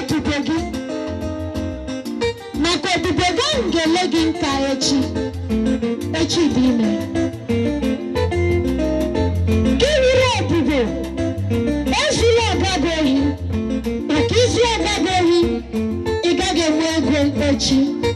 ebube gị maka ebube gị ga-ele gị nka echi echi dị ime gị riri ebube ezuru ọgaghị ohi maka izi ọgaghị ohi ị gaghị enwe ego echi